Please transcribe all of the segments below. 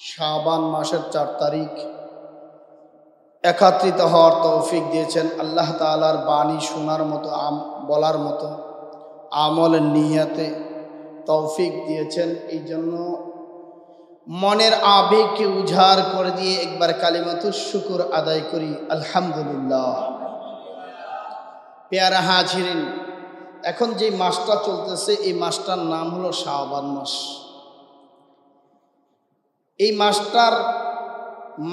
শাবান মাসের চার তারিখ। একাত্রিত হওয়ার তৌফিক দিয়েছেন আল্লাহ তালার বাণী শোনার মতো, আম, বলার মতো আমলের নিয়াতে তৌফিক দিয়েছেন। এই জন্য মনের আবেগকে উজাড় করে দিয়ে একবার কালিমাতুর শুকুর আদায় করি, আলহামদুলিল্লাহ। পেয়ারা হাজিরিন, এখন যে মাসটা চলতেছে, এই মাসটার নাম হলো শাহবান মাস। এই মাসটার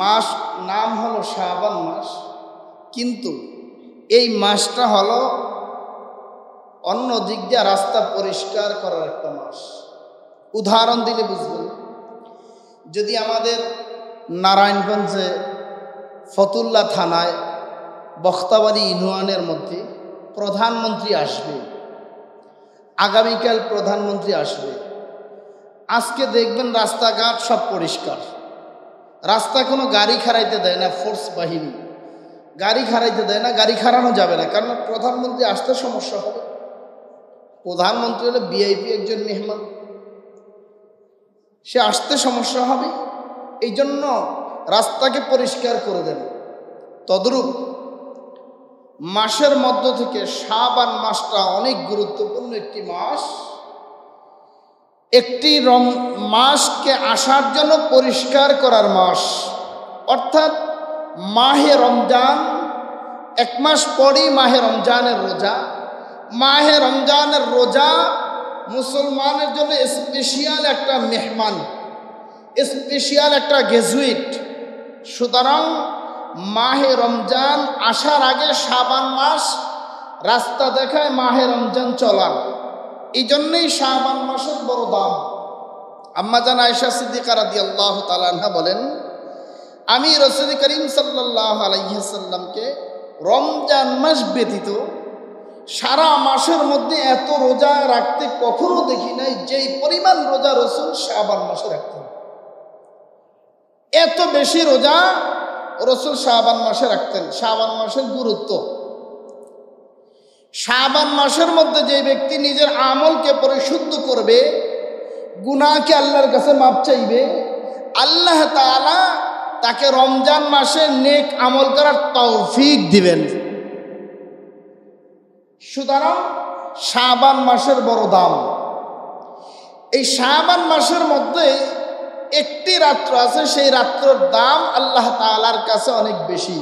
মাস নাম হলো শাহবান মাস, কিন্তু এই মাসটা হলো অন্য দিক দিয়ে রাস্তা পরিষ্কার করার একটা মাস। উদাহরণ দিলে বুঝবেন। যদি আমাদের নারায়ণগঞ্জে ফতুল্লা থানায় বখতাবাড়ি ইউনিয়নের মধ্যে প্রধানমন্ত্রী আসবে, আগামীকাল প্রধানমন্ত্রী আসবে আজকে দেখবেন রাস্তাঘাট সব পরিষ্কার। রাস্তা কোনো গাড়ি খারাইতে দেয় না ফোর্স বাহিনী। গাড়ি খারাইতে দেয় না, গাড়ি খারানো যাবে না কারণ প্রধানমন্ত্রী আসতে সমস্যা হবে। প্রধানমন্ত্রী হলে বিআইপি একজন মেহমান। সে আসতে সমস্যা হবে এই জন্য রাস্তাকে পরিষ্কার করে দেন। তদ্রূপ মাসের মধ্য থেকে শাবান মাসটা অনেক গুরুত্বপূর্ণ একটি মাস। একটি রম মাসকে আসার জন্য পরিষ্কার করার মাস। অর্থাৎ মাহে রমজান, এক মাস পরই মাহে রমজানের রোজা। মাহে রমজানের রোজা মুসলমানের জন্য স্পেশিয়াল একটা মেহমান স্পেশিয়াল একটা গ্যাজুইট সুতরাং মাহে রমজান আসার আগে সাবান মাস রাস্তা দেখায় মাহে রমজান চলার। এই জন্যই শাহবান মাসের বড় দাম। আম্মা জান আয়সা সিদ্দিকা রাদি আল্লাহ তালাহা বলেন, আমি রসুল করিম সাল্লাহ আলাইসাল্লামকে রমজান মাস ব্যতীত সারা মাসের মধ্যে এত রোজা রাখতে কখনো দেখি নাই, যেই পরিমাণ রোজা রসুল শাহবান মাসে রাখতেন। এত বেশি রোজা রসুল শাহবান মাসে রাখতেন। শাহবান মাসের গুরুত্ব শাবান মাসের মধ্যে যে ব্যক্তি নিজের আমলকে পরিশুদ্ধ করবে গুনাকে আল্লাহর কাছে মাপ চাইবে, আল্লাহ তালা তাকে রমজান মাসে নেক আমল করার তৌফিক দিবেন। সুতরাং শাবান মাসের বড় দাম। এই শাবান মাসের মধ্যে একটি রাত্র আছে, সেই রাত্রর দাম আল্লাহ তালার কাছে অনেক বেশি।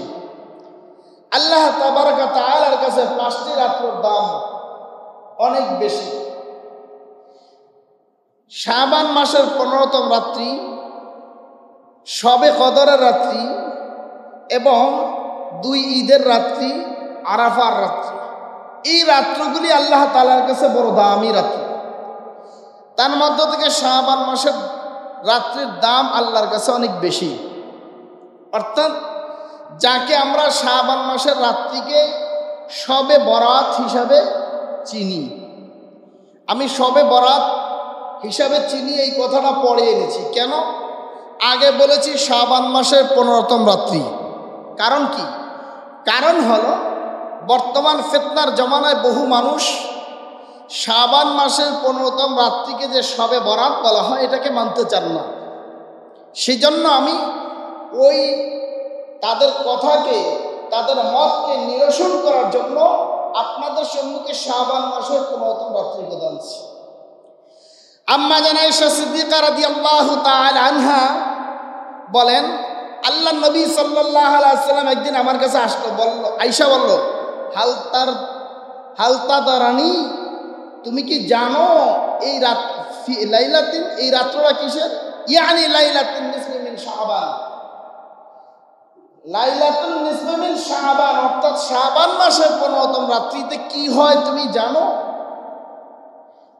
আল্লাহ তাবারকা তাআলার কাছে পাঁচটি রাত্রের দাম অনেক বেশি। শাবান মাসের পনেরোতম রাত্রি, সবে কদরের রাত্রি এবং দুই ঈদের রাত্রি, আরাফার রাত্রি। এই রাত্রগুলি আল্লাহ তালার কাছে বড় দামি রাত্রি। তার মধ্য থেকে শাহবান মাসের রাত্রির দাম আল্লাহর কাছে অনেক বেশি। অর্থাৎ যাকে আমরা শাহবান মাসের রাত্রিকে সবে বরাত হিসাবে চিনি। আমি সবে বরাত হিসাবে চিনি, এই কথাটা পড়ে এনেছি। কেন? আগে বলেছি শাহবান মাসের পনেরোতম রাত্রি। কারণ কি? কারণ হলো, বর্তমান ফেতনার জমানায় বহু মানুষ শাবান মাসের পনেরোতম রাত্রিকে যে সবে বরাত বলা হয়, এটাকে মানতে চান না। সেজন্য আমি ওই তাদের কথাকে, তাদের মতকে নিরসন করার জন্য আপনাদের সম্মুখে শাহবান মাসের পনেরোতম রাত্রি প্রদানছি আম্মা জানাই সিদ্দিকা রাদি আল্লাহ আনহা বলেন আল্লাহ নবী সাল্লাহ আলাইসাল্লাম একদিন আমার কাছে আসলো, বলল আইসা বলল হালতার হালতা দারানি তুমি কি জানো এই রাত লাইলাতিন, এই রাত্রটা কিসের? ইয়ানি লাইলাতিন নিসমিন শাহবান। লাইলাতুল নিসমিন শাহবান অর্থাৎ শাহবান মাসের পনেরোতম রাত্রিতে কি হয় তুমি জানো?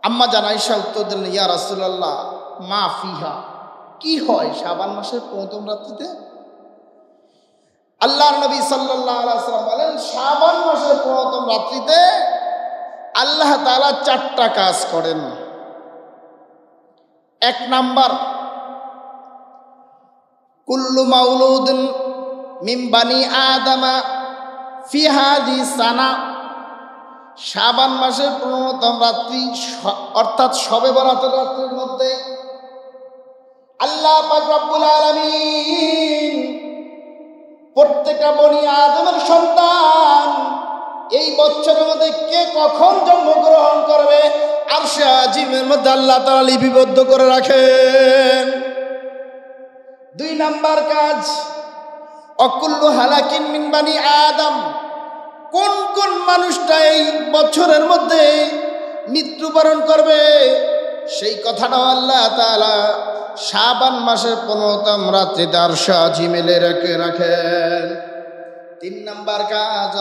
আম্মা জানাইশা উত্তর দিলেন, ইয়া রাসুল্লাহ মা ফিহা। কি হয় শাবান মাসের পনেরোতম রাত্রিতে? আল্লাহ নবী সাল্লাম বলেন, শাবান মাসের পনেরোতম রাত্রিতে আল্লাহ তালা চারটা কাজ করেন। এক নাম্বার, কুল্লু মাউলুদিন মিমবানি আদামা ফিহাদি সানা। শাবান মাসের পনেরোতম রাত্রি অর্থাৎ সবে বরাতের রাত্রির মধ্যে আল্লাহ রব্বুল প্রত্যেকটা বনি আদমের সন্তান এই বছরের মধ্যে কে কখন জন্মগ্রহণ করবে আর সে আজিমের মধ্যে আল্লাহ তারা লিপিবদ্ধ করে রাখেন। দুই নাম্বার কাজ অকুল্লু হালাকিন মিনবানি আদম। কোন কোন মানুষটা এই বছরের মধ্যে মৃত্যুবরণ করবে? সেই কথাটাও আল্লাহ তাআলা শাবান মাসের পনেরোতম রাত্রি আর সাজিমেলে রেখে রাখেন। তিন নাম্বার কাজ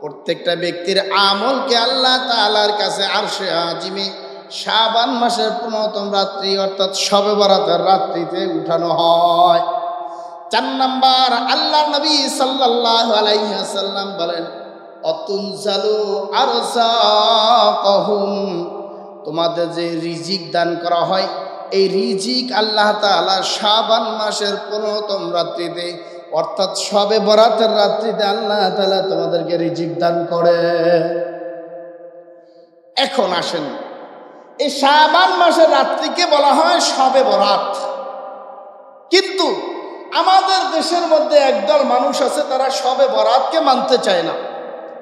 প্রত্যেকটা ব্যক্তির আমলকে আল্লাহ তাআলার কাছে আরশে আজিমে শাবান মাসের পনেরোতম রাত্রি, অর্থাৎ শবে বরাতের রাত্রিতে উঠানো হয়। চার নাম্বার আল্লাহ নবী সাল্লাল্লাহু আলাইহি ওয়াসাল্লাম বলেন, অতুনজালু আরসাকাহুম তোমাদের যে রিজিক দান করা হয়, এই রিজিক আল্লাহ তাআলা শাবান মাসের পনেরোতম রাত্রিতে, অর্থাৎ সবে বরাতের রাত্রিতে আল্লাহ তাআলা তোমাদেরকে রিজিক দান করে। এখন আসেন, এই শাবান মাসের রাত্রিকে বলা হয় সবে বরাত। কিন্তু আমাদের দেশের মধ্যে একদল মানুষ আছে, তারা সবে বরাতকে মানতে চায় না।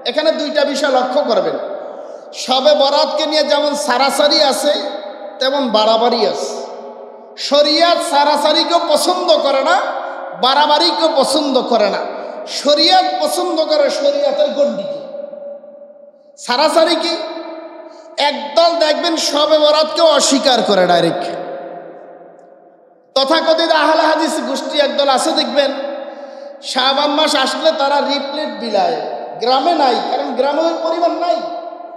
এখানে দুইটা বিষয় লক্ষ্য করবেন। সবে বরাতকে নিয়ে যেমন সারাসারি আছে, তেমন বাড়াবাড়ি আছে। শরিয়াত সারাসারিকেও পছন্দ করে না, বাড়াবাড়িকেও পছন্দ করে না। শরিয়াত পছন্দ করে শরিয়াতের গণ্ডিকে। সারাসারি কি? একদল দেখবেন সবে বরাতকেও অস্বীকার করে ডাইরেক্ট। তথাকথিত আহলে হাদিস গোষ্ঠী একদল আছে, দেখবেন। শাহবান মাস আসলে তারা রিপ্লেট বিলায়। গ্রামে নাই, কারণ গ্রামে ওই পরিমাণ নাই।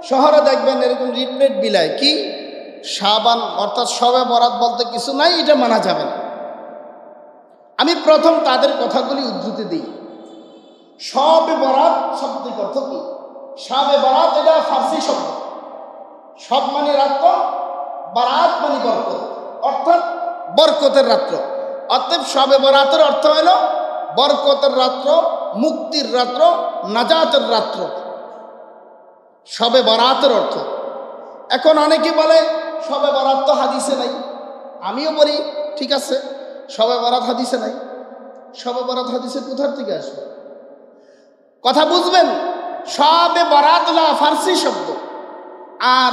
শহরে দেখবেন এরকম রিপ্লেট বিলায়। কি? শাহবান অর্থাৎ সবে বরাত বলতে কিছু নাই, এটা মানা যাবে না। আমি প্রথম তাদের কথাগুলি উদ্ধৃতি দিই। সবে বরাত শব্দের অর্থ কি? সবে বরাত এটা ফার্সি শব্দ। সব মানে রাত্র বারাত মানে বরকত। অর্থাৎ বরকতের রাত্র। অতএব সবে বরাতের অর্থ হলো বরকতের রাত্র, মুক্তির রাত্র, নাজাতের রাত্র। সবে বরাতের অর্থ। এখন অনেকে বলে, সবে বরাত তো হাদিসে নাই। আমিও বলি, ঠিক আছে, সবে বরাত হাদিসে নাই। সবে বরাত হাদিসে কোথার থেকে আসবে? কথা বুঝবেন, সবে বরাত হলো ফার্সি শব্দ। আর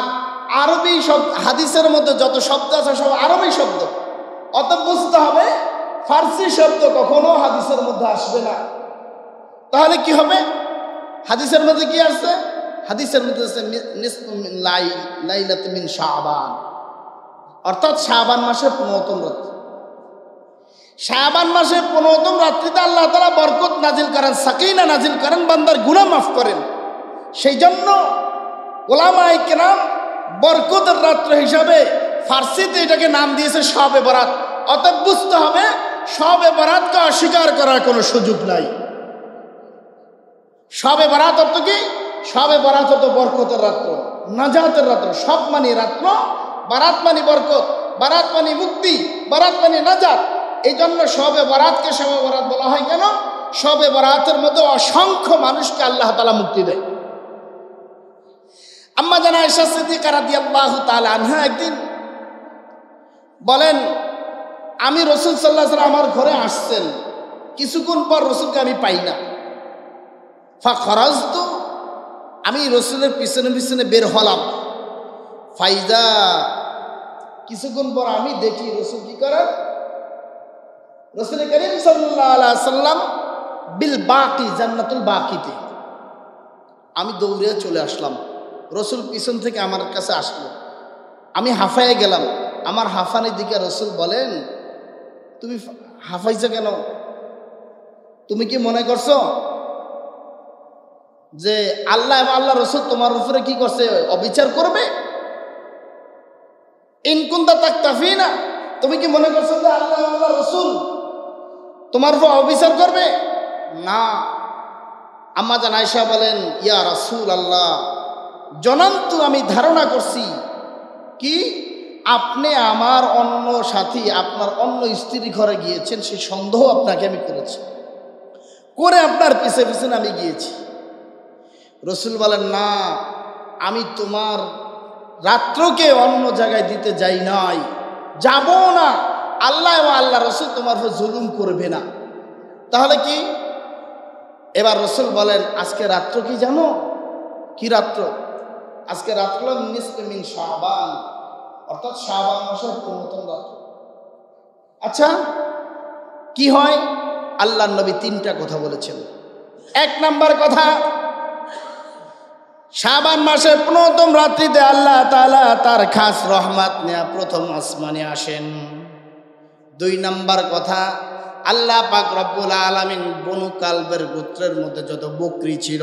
আরবি শব্দ, হাদিসের মধ্যে যত শব্দ আছে সব আরবি শব্দ। অত বুঝতে হবে, ফার্সি শব্দ কখনো হাদিসের মধ্যে আসবে না। তাহলে কি হবে? হাদিসের মধ্যে কি আসছে? হাদিসের মধ্যে লাইলাত মিন অর্থাৎ শাবান মাসের পনেরোতম রাত্রি শাবান মাসের পনেরোতম রাত্রিতে আল্লাহ তালা বরকত নাজিল করেন, সাকিনা নাজিল করেন, বান্দার গুণা মাফ করেন। সেই জন্য ওলামাই কেরাম বরকতের রাত্র হিসাবে ফার্সিতে এটাকে নাম দিয়েছে সবে বরাত অতএব বুঝতে হবে, সবে বরাতকে অস্বীকার করার কোনো সুযোগ নাই। সবে বরাত অর্থ কি? সবে বরাত অর্থ বরকতের রাত্র, নাজাতের রাত্র, সব মানে রাত্র, বারাত মানে বরকত, বারাত মানে মুক্তি, বারাত মানি নাজাত। এই জন্য সবে বরাতকে সবে বরাত বলা হয় কেন? সবে বরাতের মধ্যে অসংখ্য মানুষকে আল্লাহ তালা মুক্তি দেয়। আম্মা জানা এসা সিদ্দিকা রাদিয়াল্লাহু তাআলা আনহা একদিন বলেন, আমি রসুল সাল্লাহ সাল্লাম আমার ঘরে আসছেন, কিছুক্ষণ পর রসুলকে আমি পাই না। ফা খরচ তো আমি রসুলের পিছনে পিছনে বের হলাম। ফাইদা কিছুক্ষণ পর আমি দেখি রসুল কি করেন? রসুল করিম সাল্লাহ সাল্লাম বিল বাকি, জান্নাতুল বাকিতে। আমি দৌড়ে চলে আসলাম। রসুল পিছন থেকে আমার কাছে আসলো। আমি হাফায় গেলাম। আমার হাফানির দিকে রসুল বলেন, তুমি হাফাইছো কেন? তুমি কি মনে করছ যে আল্লাহ এবং আল্লাহ রসুল তোমার উপরে কি করছে? অবিচার করবে? ইনকুন্দা তাক তাফি না তুমি কি মনে করছ যে আল্লাহ আল্লাহ রসুল তোমার উপর অবিচার করবে? না। আম্মা জান আয়সা বলেন, ইয়া রসুল আল্লাহ জনন্তু আমি ধারণা করছি। কি? আপনি আমার অন্য সাথী, আপনার অন্য স্ত্রী ঘরে গিয়েছেন সেই সন্দেহ আপনাকে আমি করেছি। করে আপনার পিছে পিছনে আমি গিয়েছি। রসুল বলেন, না, আমি তোমার রাত্রকে অন্য জায়গায় দিতে যাই নাই। যাব না। আল্লাহ এবং আল্লাহ রসুল তোমার জুলুম করবে না। তাহলে কি? এবার রসুল বলেন, আজকে রাত্র কি জানো? কি রাত্র? আজকে রাত্র মিন শাহবান অর্থাৎ শাহবান মাসের পূর্ণতম রাত্র। আচ্ছা কি হয়? আল্লাহ নবী তিনটা কথা বলেছেন। এক নাম্বার কথা, শাবান মাসের প্রথম রাত্রিতে আল্লাহ তালা তার খাস রহমাত নেয়া প্রথম আসমানে আসেন। দুই নাম্বার কথা, আল্লাহ পাক রব্বুল আলমিন বনু কালবের গোত্রের মধ্যে যত বকরি ছিল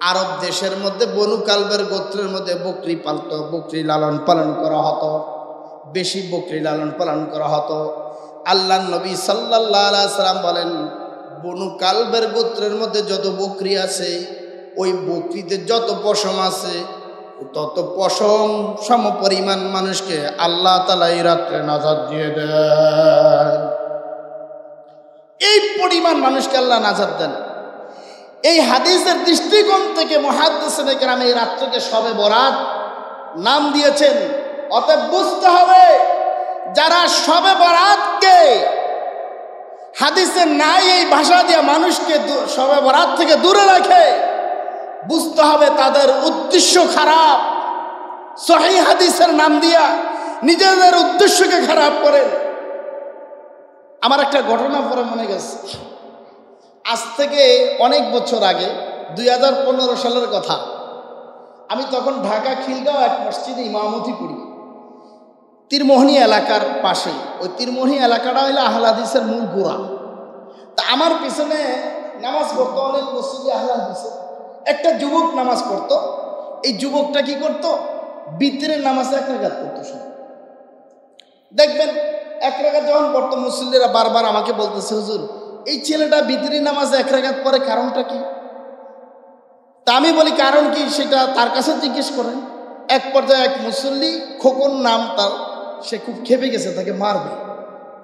আরব দেশের মধ্যে বনু কালবের গোত্রের মধ্যে বকরি পালত, বকরি লালন পালন করা হতো, বেশি বকরি লালন পালন করা হতো। আল্লাহ নবী সাল্লাম বলেন, বনু কালবের গোত্রের মধ্যে যত বকরি আছে, ওই বকরিতে যত পশম আছে, তত পশম সম পরিমাণ মানুষকে আল্লাহ তালা এই রাত্রে নাজাদ দিয়ে দেন। এই পরিমাণ মানুষকে আল্লাহ নাজাদ দেন। এই হাদিসের দৃষ্টিকোণ থেকে মহাদ্দেশনে গ্রামে এই রাত্রকে সবে বরাত নাম দিয়েছেন। অতএব বুঝতে হবে, যারা সবে বরাতকে হাদিসে নাই এই ভাষা দিয়ে মানুষকে সবে বরাত থেকে দূরে রাখে, বুঝতে হবে তাদের উদ্দেশ্য খারাপ। সহি হাদিসের নাম দিয়া নিজেদের উদ্দেশ্যকে খারাপ করেন। আমার একটা ঘটনা পরে মনে গেছে। আজ থেকে অনেক বছর আগে, দুই হাজার পনেরো সালের কথা। আমি তখন ঢাকা খিলগাঁও এক মসজিদে ইমামতি করি। তীরমোহনী এলাকার পাশে। ওই তীরমোহনী এলাকাটা হইলে আহলাদিসের মূল গোড়া। তা আমার পিছনে নামাজ পড়তো, অনেক মসজিদে আহলাদিসের। একটা যুবক নামাজ পড়তো। এই যুবকটা কি করত? বিতরের নামাজে এক রেখাত পড়তো শুনে দেখবেন, এক রেখাত যখন পড়তো মুসলিমরা বারবার আমাকে বলতেছে, হুজুর এই ছেলেটা বিতরি নামাজে এক রেখাত পরে কারণটা কি? তা আমি বলি, কারণ কি? সেটা তার কাছে জিজ্ঞেস করেন। এক পর্যায়ে এক মুসল্লি, খোকন নাম তার, সে খুব খেপে গেছে, তাকে মারবে।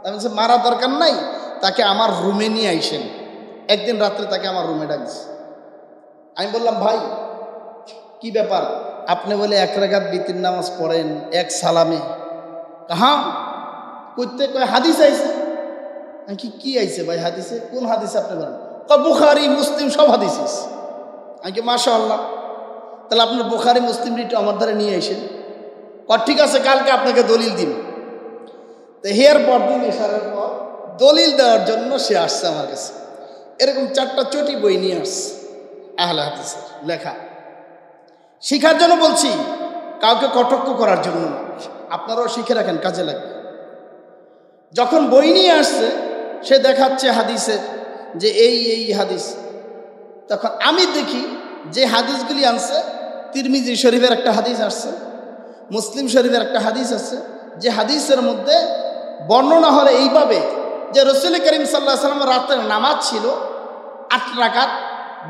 আমি বলছি মারা দরকার নাই, তাকে আমার রুমে নিয়ে আইসেন। একদিন রাত্রে তাকে আমার রুমে ডাকছে। আমি বললাম, ভাই, কি ব্যাপার? আপনি বলে এক রেখাত বিতির নামাজ পড়েন, এক সালামে? কাহা করতে কয়, হাদিস আইছে। কি কি আইছে ভাই হাদিসে? কোন হাদিসে আপনি বলেন? বুখারি, মুসলিম সব হাদিস আমি মাসা আল্লাহ তাহলে আপনার বুখারি, মুসলিম একটু আমার দ্বারা নিয়ে আসেন। কর ঠিক আছে, কালকে আপনাকে দলিল দিন তো হেয়ার পর দিন এসারের পর দলিল দেওয়ার জন্য সে আসছে আমার কাছে। এরকম চারটা চটি বই নিয়ে আসছে আহলে হাদিসের লেখা। শিখার জন্য বলছি, কাউকে কটক্ষ করার জন্য আপনারাও শিখে রাখেন, কাজে লাগবে। যখন বই নিয়ে আসছে সে দেখাচ্ছে হাদিসের যে এই এই হাদিস। তখন আমি দেখি যে হাদিসগুলি আনছে, তিরমিজি শরীফের একটা হাদিস আসছে, মুসলিম শরীফের একটা হাদিস আছে যে হাদিসের মধ্যে বর্ণনা হলে এইভাবে যে রসুল করিম সাল্লাহ সাল্লাম রাতের নামাজ ছিল আট রাকাত,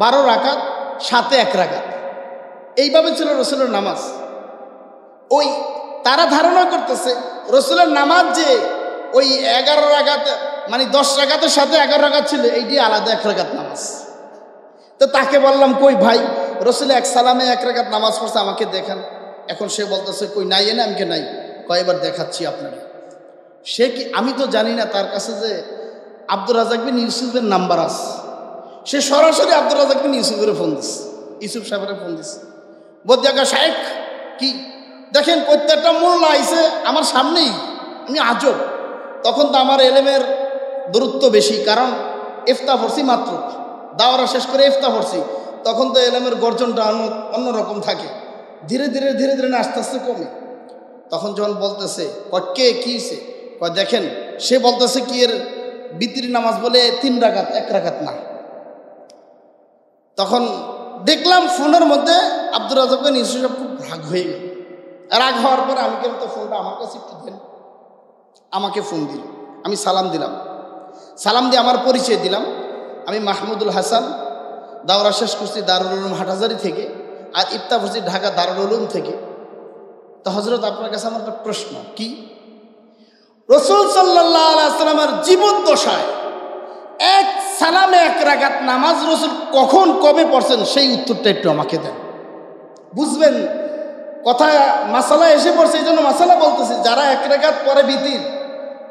বারো রাকাত, সাথে এক রাকাত। এইভাবে ছিল রসুলের নামাজ। ওই তারা ধারণা করতেছে, রসুলের নামাজ যে ওই এগারো রাগাত মানে দশ রাগাতের সাথে এগারো রাগাত ছিল, এইটি আলাদা এক রাগাত নামাজ। তো তাকে বললাম, কই ভাই, রসুল এক সালামে এক রাগাত নামাজ পড়ছে, আমাকে দেখান। এখন সে বলতেছে, কই, নাই এনে আমাকে নাই? কয়েকবার দেখাচ্ছি আপনাকে? সে কি, আমি তো জানি না তার কাছে যে আব্দুর রাজাক বিন ইউসুফের নাম্বার আছে। সে সরাসরি আব্দুর রাজাক বিন ইউসুফের ফোন দিস ইউসুফ সাহেবের ফোন দিস বদিয়াকা শাহেক কি? দেখেন, প্রত্যেকটা মোল্লা আইসে আমার সামনেই, আমি আজব। তখন তো আমার এলেমের দূরত্ব বেশি, কারণ ইফতা পড়ছি মাত্র। দাওয়ারা শেষ করে ইফতা পড়ছি তখন তো এলেমের গর্জনটা অন্য, অন্যরকম থাকে। ধীরে ধীরে ধীরে ধীরে আস্তে আস্তে কমে। তখন যখন বলতেছে কে কীছে কয়, দেখেন, সে বলতেছে কি এর বিত্রি নামাজ বলে তিন রাখাত এক রাখাত না। তখন দেখলাম ফোনের মধ্যে আব্দুর রাজাকে নিশ্চয় খুব রাগ হয়ে গেল। রাগ হওয়ার পরে আমি কেন তো ফোনটা আমার কাছে একটু দেন আমাকে ফোন দিল। আমি সালাম দিলাম। সালাম দিয়ে আমার পরিচয় দিলাম। আমি মাহমুদুল হাসান, দাওরা শেষ করছি দারুল উলুম হাটাজারি থেকে আর ইফতা করছি ঢাকা দারুল উলুম থেকে। তো হজরত আপনার কাছে আমার একটা প্রশ্ন, কি? রসুল সাল্লামের জীবদ্দশায় এক সালামে এক রাগাত নামাজ রসুল কখন, কবে পড়ছেন সেই উত্তরটা একটু আমাকে দেন। বুঝবেন, কথা মাসালা এসে পড়ছে, এই জন্য মাসালা বলতেছি, যারা এক রেখাত পরে ভীতির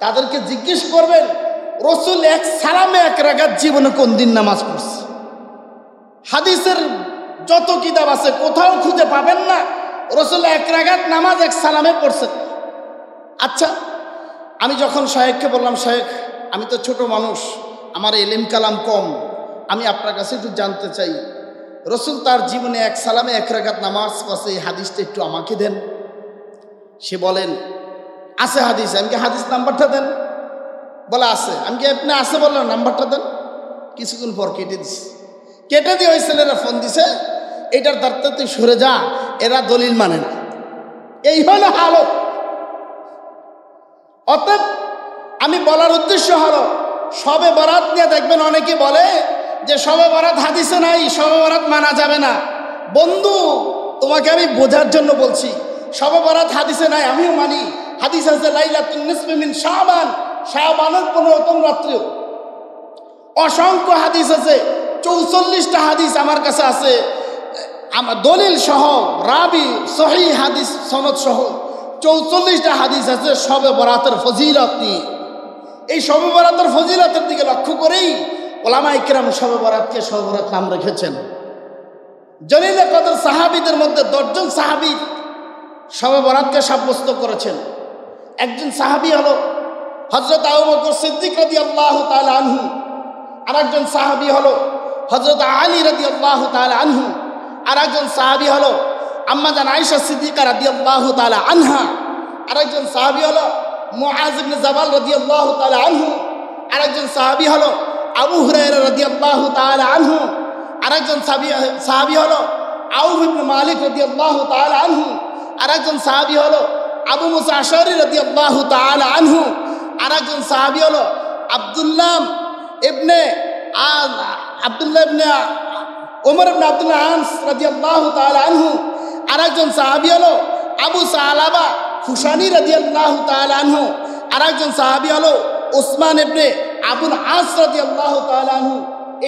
তাদেরকে জিজ্ঞেস করবেন রসুল এক সালামে এক রাগাত জীবনে কোন দিন নামাজ পড়ছে? হাদিসের যত কিতাব আছে, কোথাও খুঁজে পাবেন না। রসুল এক রাগাত নামাজ এক সালামে পড়ছে। আচ্ছা আমি যখন শাহেককে বললাম, শাহেক, আমি তো ছোট মানুষ, আমার এলিম কালাম কম, আমি আপনার কাছে একটু জানতে চাই। রসুল তার জীবনে এক সালামে এক রাগাত নামাজ পড়ছে, এই হাদিসটা একটু আমাকে দেন। সে বলেন, আছে হাদিস, আমি কি হাদিস নাম্বারটা দেন? বলে, আছে। আমি কি আপনি আছে বললাম নাম্বারটা দেন। কিছুক্ষণ পর কেটে দিছি। কেটে দিয়ে ওই ছেলেরা ফোন দিছে, এটার দাঁড়তে তুই সরে যা, এরা দলিল মানে না। এই হলো হালত। অতএব আমি বলার উদ্দেশ্য হলো, সবে বরাত নিয়ে দেখবেন অনেকে বলে যে, সবে বরাত হাদিসে নাই, সবে বরাত মানা যাবে না। বন্ধু, তোমাকে আমি বোঝার জন্য বলছি, সবে বরাত হাদিসে নাই, আমিও মানি। হাদিস আছে, লাইলাতুন নিসফি মিন শাবান শাবানের পনেরোতম রাত্রেও। অসংখ্য হাদিস আছে, চৌচল্লিশটা হাদিস আমার কাছে আছে। আমার দলিল সহ, রাবি, সহি হাদিস, সনদ সহ চৌচল্লিশটা হাদিস আছে সবে বরাতের ফজিলত নিয়ে। এই সবে বরাতের ফজিলতের দিকে লক্ষ্য করেই ওলামা ইকরাম সবে বরাতকে সবে বরাত নাম রেখেছেন। জলিলে কদর সাহাবিদের মধ্যে দশজন সাহাবি সবে বরাতকে সাব্যস্ত করেছেন। একজন সাহাবি হলো হজরত আবু বকর সিদ্দিক রাদি আল্লাহ তাআলা আনহু আর একজন সাহাবি হলো হজরত আলী রাদি আল্লাহ তাআলা আনহু আর একজন সাহাবি হলো আম্মাজান আয়েশা সিদ্দিকা রাদি আল্লাহ তাআলা আনহা আর একজন সাহাবি হলো মুআজ ইবনে জাবাল রাদি আল্লাহ তাআলা আনহু আর একজন সাহাবি হলো আবু হুরায়রা রাদি আল্লাহ তাআলা আনহু আর একজন সাহাবি হলো আউফ ইবনে মালিক রাদি আল্লাহ তাআলা আনহু আর একজন সাহাবি হলো আবু মুসা আশারি রাদি আল্লাহ তাআলা আনহু আর একজন সাহাবি হলো আব্দুল্লাহ ইবনে আব্দুল্লাহ ইবনে ওমর ইবনে আব্দুল্লাহ আনস রাদিয়াল্লাহু তাআলা আনহু। আর একজন সাহাবী হলো আবু সালাবা খুশানি রাদিয়াল্লাহু তাআলা আনহু। আর একজন সাহাবী হলো উসমান ইবনে আবুল আস রাদিয়াল্লাহু তাআলা আনহু।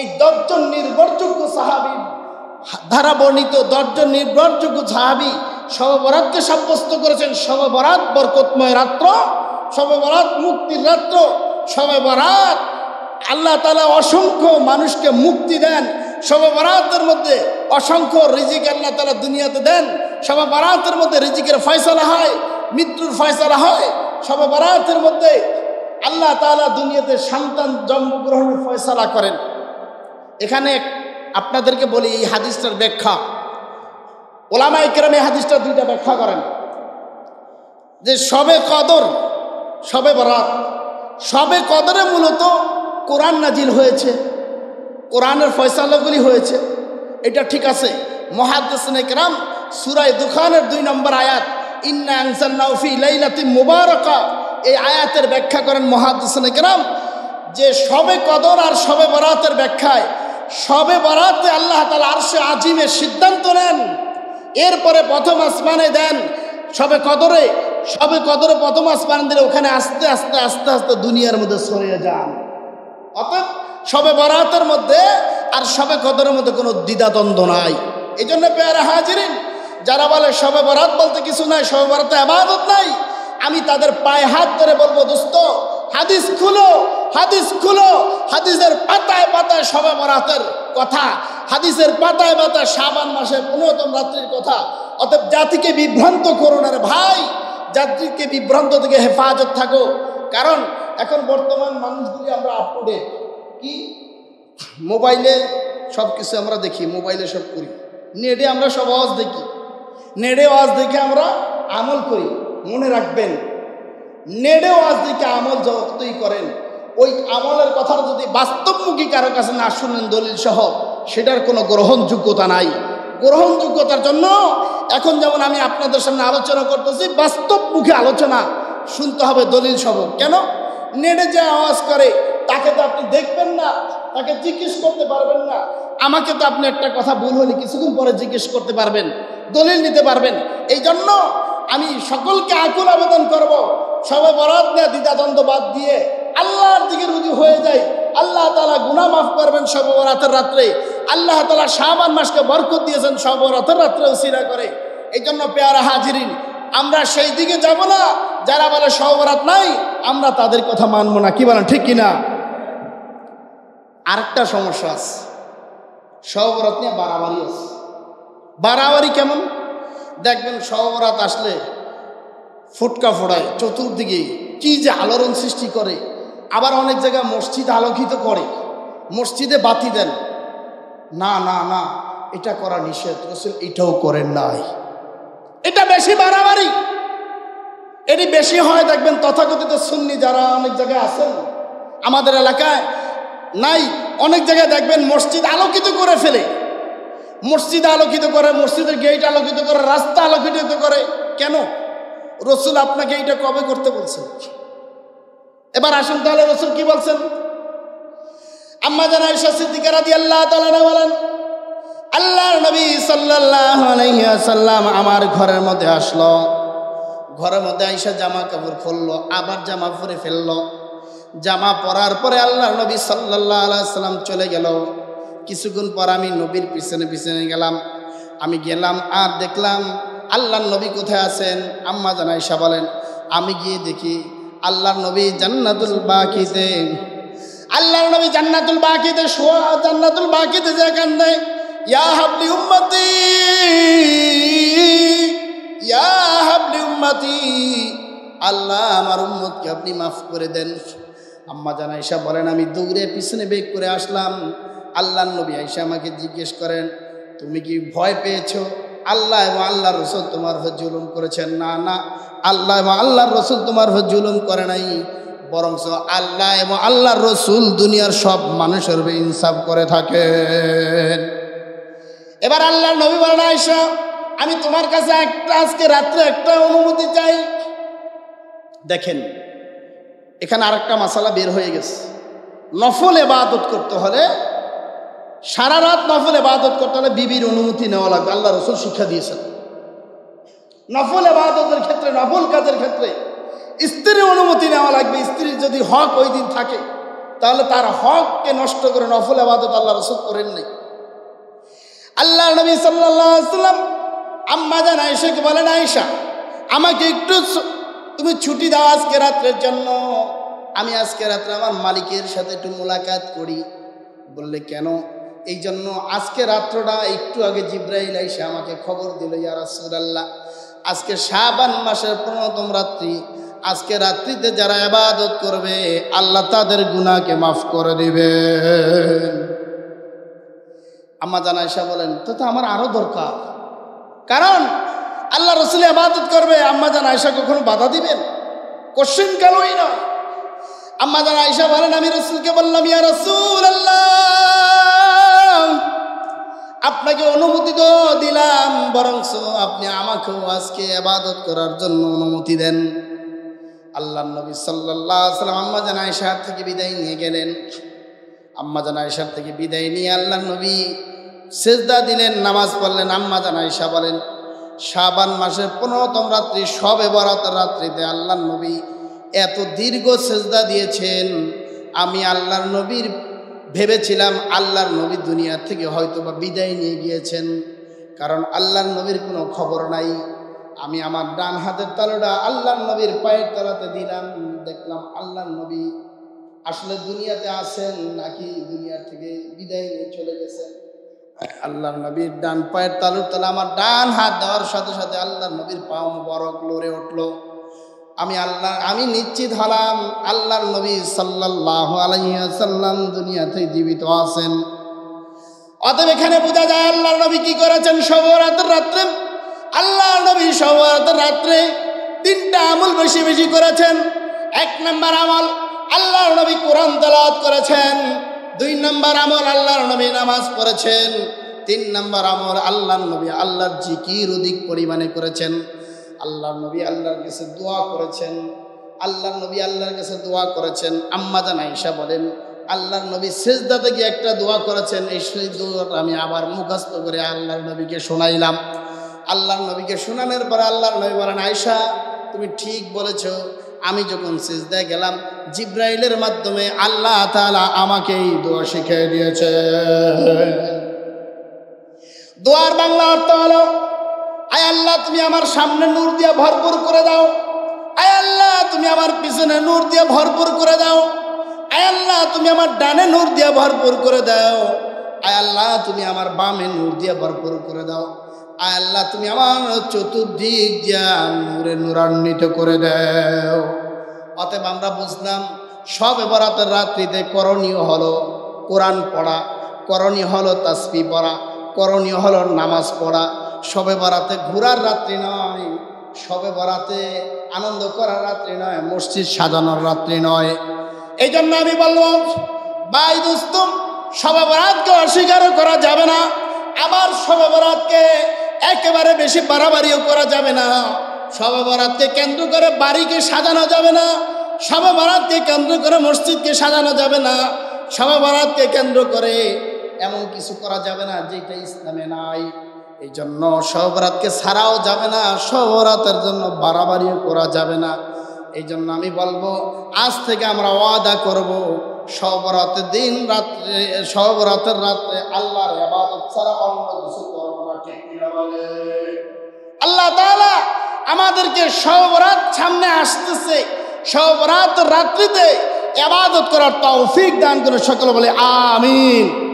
এই দশজন নির্ভরযোগ্য সাহাবী, ধারা বর্ণিত দশজন নির্ভরযোগ্য সাহাবী সববরাতকে সাব্যস্ত করেছেন। সববরাত বরকতময় রাত্র সববরাত মুক্তির রাত্র সববরাত আল্লাহ তালা অসংখ্য মানুষকে মুক্তি দেন, সবে বরাতের মধ্যে অসংখ্য রিজিক আল্লাহ তালা দুনিয়াতে দেন, সবে বরাতের মধ্যে রিজিকের ফয়সলা হয়, মৃত্যুর ফয়সলা হয়, সবে বরাতের মধ্যে আল্লাহ তালা দুনিয়াতে সন্তান জন্মগ্রহণের ফয়সলা করেন। এখানে আপনাদেরকে বলি এই হাদিসটার ব্যাখ্যা। ওলামা ইকরাম এই হাদিসটা দুইটা ব্যাখ্যা করেন। যে সবে কদর সবে বরাত। সবে কদরে মূলত কোরআন নাজিল হয়েছে। কোরআনের ফয়সালাগুলি হয়েছে। এটা ঠিক আছে। মহাদ্দেসন একরাম সুরাই দুখানের দুই নম্বর আয়াত, ইন্না আনসাল্লাউফি লাইলাতি মুবারকা। এই আয়াতের ব্যাখ্যা করেন মহাদ্দেসন একরাম যে সবে কদর আর সবে বরাতের ব্যাখ্যায়, সবে বরাতে আল্লাহ তালা আরশে আজিমের সিদ্ধান্ত নেন। এরপরে প্রথম আসমানে দেন সবে কদরে সবে কদরে প্রথম আসমান দিলে ওখানে আস্তে আস্তে আস্তে আস্তে দুনিয়ার মধ্যে সরিয়ে যান। অতএব সবে বরাতের মধ্যে আর সবে কদরের মধ্যে কোনো দ্বিধাদ্বন্দ্ব নাই। এই জন্য পেয়ারা হাজিরিন, যারা বলে সবে বরাত বলতে কিছু নাই, সবে বরাতে আবাদত নাই, আমি তাদের পায়ে হাত ধরে বলব, দোস্ত, হাদিস খুলো হাদিস খুলো, হাদিসের পাতায় পাতায় সবে বরাতের কথা, হাদিসের পাতায় পাতায় শাবান মাসের পনেরোতম রাত্রির কথা। অতএব জাতিকে বিভ্রান্ত করো না রে ভাই। জাতিকে বিভ্রান্ত থেকে হেফাজত থাকো। কারণ এখন বর্তমান মানুষগুলি আমরা আপ টু ডেট কি? মোবাইলে সব কিছু আমরা দেখি, মোবাইলে সব করি। নেটে আমরা সব আওয়াজ দেখি। নেটে আওয়াজ দেখে আমরা আমল করি, মনে রাখবেন। নেড়ে আওয়াজ দেখে আমল যতই করেন, ওই আমলের কথা যদি বাস্তবমুখী কারও কাছে না শুনেন দলিল সহ, সেটার কোনো গ্রহণযোগ্যতা নাই। গ্রহণযোগ্যতার জন্য এখন যেমন আমি আপনাদের সামনে আলোচনা করতেছি, বাস্তব মুখে আলোচনা শুনতে হবে দলিল সহ। কেন? নেড়ে যে আওয়াজ করে, তাকে তো আপনি দেখবেন না, তাকে জিজ্ঞেস করতে পারবেন না। আমাকে তো আপনি একটা কথা ভুল হলে কিছুক্ষণ পরে জিজ্ঞেস করতে পারবেন, দলিল নিতে পারবেন। এই জন্য আমি সকলকে আকুল আবেদন করব, সবে বরাত নিয়ে দ্বিধাদ্বন্দ্ব বাদ দিয়ে আল্লাহর দিকে রুজু হয়ে যায় আল্লাহ তালা গুনা মাফ করবেন সবে বরাতের রাত্রে। আল্লাহ তালা শাহবান মাসকে বরকত দিয়েছেন সবে রাত্রে উসিরা করে। এই জন্য পেয়ারা হাজিরিন, আমরা সেই দিকে যাব না, যারা বলে সহবরাত নাই, আমরা তাদের কথা মানবো না। কি বলেন, ঠিক কিনা? আরেকটা সমস্যা আছে। সহবরাত নিয়ে বাড়াবাড়ি আছে। বাড়াবাড়ি কেমন? দেখবেন সহবরাত আসলে ফুটকা ফোড়ায়, চতুর্দিকে কি যে আলোড়ন সৃষ্টি করে। আবার অনেক জায়গায় মসজিদ আলোকিত করে, মসজিদে বাতি দেন। না না না, এটা করা নিষেধ। রসুল এটাও করেন নাই। এটা বেশি বাড়াবাড়ি। এটি বেশি হয়, দেখবেন, তথাকথিত সুন্নি যারা অনেক জায়গায় আছেন, আমাদের এলাকায় নাই, অনেক জায়গায় দেখবেন মসজিদ আলোকিত করে ফেলে। মসজিদ আলোকিত করে, মসজিদের গেট আলোকিত করে, রাস্তা আলোকিত করে। কেন? রসুল আপনাকে এটা কবে করতে বলছেন? এবার আসুন তাহলে রসুল কি বলছেন? আম্মা জানা ঈশা সিদ্দিকার রাদি আল্লাহ তাআলা বলেন, আল্লাহর নবী সাল্লাল্লাহু আলাইহি আমার ঘরের মধ্যে আসলো। ঘরের মধ্যে আইসা জামা কাপড় খুললো, আবার জামা পরে ফেলল। জামা পরার পরে আল্লাহর নবী সাল্লাল্লাহু আলাইহি সাল্লাম চলে গেল। কিছুক্ষণ পর আমি নবীর পিছনে পিছনে গেলাম। আমি গেলাম আর দেখলাম আল্লাহর নবী কোথায় আছেন? আম্মা জানা ঈশা বলেন, আমি গিয়ে দেখি আল্লাহর নবী জান্নাতুল বাকিতে আল্লাহর নবী জান্নাতুল বাকিতে শোয়া, জান্নাতুল বাকিতে যে কান্দে, ইয়া হাবলি উম্মতি, ইয়া হাবলি উম্মতি, আল্লাহ আমার উম্মতকে আপনি মাফ করে দেন। আম্মা জান আয়সা বলেন, আমি দৌড়ে পিছনে বেগ করে আসলাম। আল্লাহর নবী আয়সা আমাকে জিজ্ঞেস করেন, তুমি কি ভয় পেয়েছ? আল্লাহ এবং আল্লাহর রসুল তোমার জুলুম করেছেন? না না, আল্লাহ এবং আল্লাহর রসুল তোমার জুলুম করে নাই। বরঞ্চ আল্লাহ এবং আল্লাহর রসুল দুনিয়ার সব মানুষের ইনসাফ করে থাকেন। এবার আল্লাহর নবী বলেন আমি তোমার কাছে একটা, আজকে রাত্রে একটা অনুমতি চাই। দেখেন, এখানে আরেকটা মশালা বের হয়ে গেছে। নফল এবাদত করতে হলে, সারা রাত নফল এবাদত করতে হলে বিবির অনুমতি নেওয়া লাগবে। আল্লাহ রসুল শিক্ষা দিয়েছেন। নফল এবাদতের ক্ষেত্রে, নফল কাজের ক্ষেত্রে স্ত্রীর অনুমতি নেওয়া লাগবে। স্ত্রীর যদি হক ওই দিন থাকে, তাহলে তার হককে নষ্ট করে নফল আবাদত আল্লাহ রসুল করেন নাই। আল্লাহ নবী সাল্লাম আম্মা জান আয়সাকে বলেন আয়সা আমাকে একটু তুমি ছুটি দাও আজকে রাত্রের জন্য। আমি আজকে রাত্রে আমার মালিকের সাথে একটু মোলাকাত করি। বললে, কেন? এই জন্য আজকে রাত্রটা একটু আগে জিব্রাইল আইসা আমাকে খবর দিল, ইয়া রাসূলুল্লাহ, আজকে শাবান মাসের পনেরোতম রাত্রি আজকে রাত্রিতে যারা আবাদত করবে, আল্লাহ তাদের গুণাকে মাফ করে দিবে। আম্মা জান আয়সা বলেন, তো তো আমার আরও দরকার। কারণ আল্লাহ রসুল আবাদত করবে, আম্মা জান আয়সা কখনো বাধা দিবেন? কোশ্চিন কালই নয় আম্মা জান আয়সা বলেন, আমি রসুলকে বললাম, ইয়া রসুল আল্লাহ আপনাকে অনুমতি তো দিলাম বরং আপনি আমাকেও আজকে আবাদত করার জন্য অনুমতি দেন। আল্লাহ নবী সাল্লাম আম্মা জান আয়সার থেকে বিদায় নিয়ে গেলেন। আম্মা জান আয়সার থেকে বিদায় নিয়ে আল্লাহ নবী সেজদা দিলেন, নামাজ পড়লেন। আম্মা জান আয়সা বলেন, শাবান মাসের পনেরোতম রাত্রি সবে বরাত রাত্রিতে আল্লাহ নবী এত দীর্ঘ সেজদা দিয়েছেন। আমি আল্লাহর নবীর ভেবেছিলাম আল্লাহর নবী দুনিয়া থেকে হয়তো বা বিদায় নিয়ে গিয়েছেন। কারণ আল্লাহর নবীর কোনো খবর নাই। আমি আমার ডান হাতের তালুটা আল্লাহর নবীর পায়ের তলাতে দিলাম, দেখলাম আল্লাহর নবী আসলে দুনিয়াতে আছেন নাকি দুনিয়া থেকে বিদায় নিয়ে চলে গেছেন। আল্লাহর নবীর ডান পায়ের তালুর তলা আমার ডান হাত দেওয়ার সাথে সাথে আল্লাহর নবীর পাও বরক লড়ে উঠল। আমি আল্লাহ, আমি নিশ্চিত হলাম আল্লাহর নবী সাল্লাহ আলাইসাল্লাম দুনিয়াতে জীবিত আছেন। অতএব এখানে বোঝা যায় আল্লাহর নবী কি করেছেন? সবরাতের রাত্রে আল্লাহর নবী সবরাতের রাত্রে তিনটা আমল বেশি বেশি করেছেন। এক নম্বর আমল, আল্লাহর নবী কোরআন তেলাওয়াত করেছেন। দুই নম্বর আমল, আল্লাহর নবী নামাজ পড়েছেন। তিন নম্বর আমল, আল্লাহর নবী আল্লাহর জিকির অধিক পরিমাণে করেছেন। আল্লাহ নবী আল্লাহর কাছে দোয়া করেছেন। আল্লাহর নবী আল্লাহর কাছে দোয়া করেছেন। আম্মা জান আইসা বলেন, আল্লাহর নবী শেষদাতে গিয়ে একটা দোয়া করেছেন। এই সেই দোয়াটা আমি আবার মুখস্থ করে আল্লাহর নবীকে শোনাইলাম। আল্লাহর নবীকে শোনানোর পরে আল্লাহর নবী বলেন আয়সা তুমি ঠিক বলেছ। আমি যখন সেজদায় গেলাম, জিব্রাইলের মাধ্যমে আল্লাহ তাআলা আমাকে এই দোয়া শিখিয়ে দিয়েছে। দোয়ার বাংলা অর্থ হলো, আয় আল্লাহ, তুমি আমার সামনে নূর দিয়ে ভরপুর করে দাও। আয় আল্লাহ, তুমি আমার পিছনে নূর দিয়ে ভরপুর করে দাও। আয় আল্লাহ, তুমি আমার ডানে নূর দিয়ে ভরপুর করে দাও। আয় আল্লাহ, তুমি আমার বামে নূর দিয়ে ভরপুর করে দাও। আল্লাহ, তুমি আমার চতুর্দিক দিয়া নূরে নূরান্বিত করে দেও। অতএব আমরা বুঝলাম, সব বরাতের রাত্রিতে করণীয় হলো কোরআন পড়া, করণীয় হলো তাসবি পড়া, করণীয় হলো নামাজ পড়া। সবে বরাতে ঘোরার রাত্রি নয়, সবে বরাতে আনন্দ করার রাত্রি নয়, মসজিদ সাজানোর রাত্রি নয়। এই জন্য আমি বললাম ভাই দোস্তম, সবে বরাতকে অস্বীকার করা যাবে না। আবার সবে বরাতকে একেবারে বেশি বাড়াবাড়িও করা যাবে না। সবে বরাতকে কেন্দ্র করে বাড়িকে সাজানো যাবে না। সবে বরাতকে কেন্দ্র করে মসজিদকে সাজানো যাবে না। সবে বরাতকে কেন্দ্র করে এমন কিছু করা যাবে না যেটা ইসলামে নাই। এই জন্য সবরাতকে ছাড়াও যাবে না। সবরাতের জন্য বাড়াবাড়িও করা যাবে না। এই জন্য আমি বলব, আজ থেকে আমরা ওয়াদা করব সবরাতের দিন রাত্রে সবরাতের রাত্রে আল্লাহর আবাদত ছাড়া অন্য কিছু আল্লাহ তাআলা আমাদেরকে সবরাত সামনে আসতেছে সব রাত রাত্রিতে এবাদত করার তৌফিক দান করে সকলে বলে, আমিন।